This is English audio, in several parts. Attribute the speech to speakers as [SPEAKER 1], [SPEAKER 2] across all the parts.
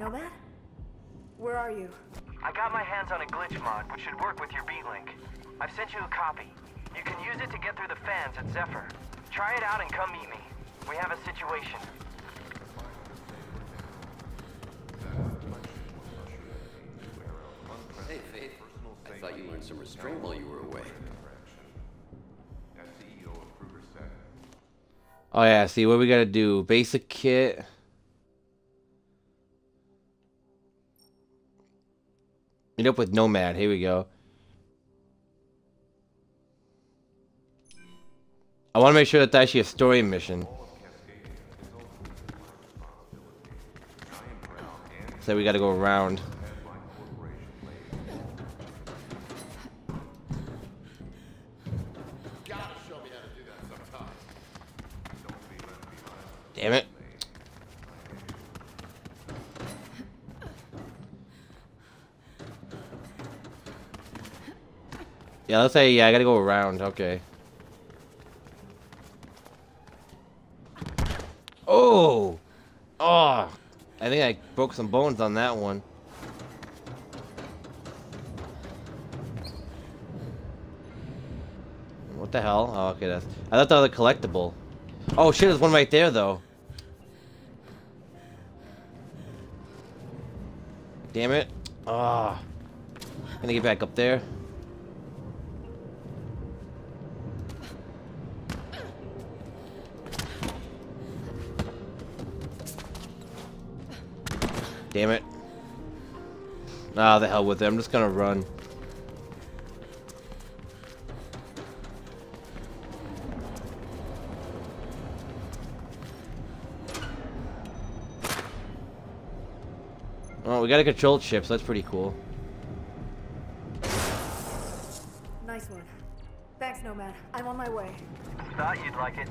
[SPEAKER 1] Nomad? Where are you?
[SPEAKER 2] I got my hands on a glitch mod, which should work with your B-Link. I've sent you a copy. You can use it to get through the fans at Zephyr. Try it out and come meet me. We have a situation.
[SPEAKER 3] Hey, Faith. I thought you learned some restraint while you were away.
[SPEAKER 4] Oh yeah, see what we gotta do. Basic kit. Meet up with Nomad. Here we go. I want to make sure that that's actually a story mission. So we gotta go around. Damn it. Yeah, let's say, yeah, I gotta go around. Okay. Oh! Oh! I think I broke some bones on that one. What the hell? Oh, okay, that's... I thought that was a collectible. Oh shit, there's one right there, though. Damn it. Ah. Oh. Gonna get back up there. Damn it. Ah, the hell with it. I'm just gonna run. Oh, we got a controlled ship, so that's pretty cool.
[SPEAKER 1] Nice one. Thanks, Nomad. I'm on my way.
[SPEAKER 2] Thought you'd like it.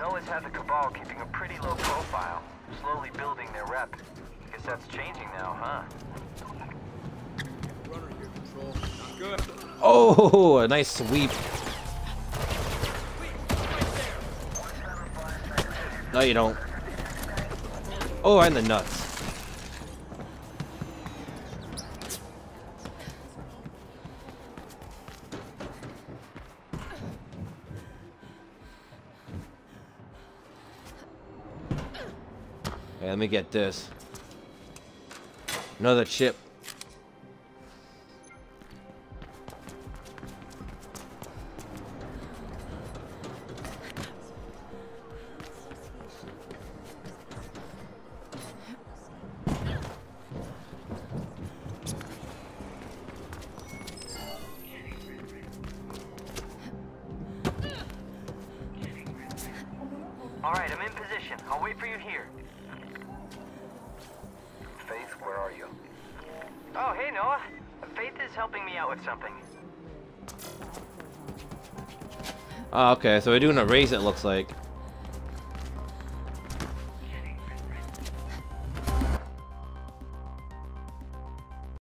[SPEAKER 2] Noah's had the Cabal keeping a pretty low profile, slowly building their rep. Guess that's changing now, huh?
[SPEAKER 4] Oh, a nice sweep. No, you don't. Oh, and the nuts. Okay, let me get this. Another chip.
[SPEAKER 2] Alright, I'm in position. I'll wait for you here. Where are you? Oh, hey, Noah. Faith is helping me out with something.
[SPEAKER 4] Oh, okay, so we're doing a race, it looks like.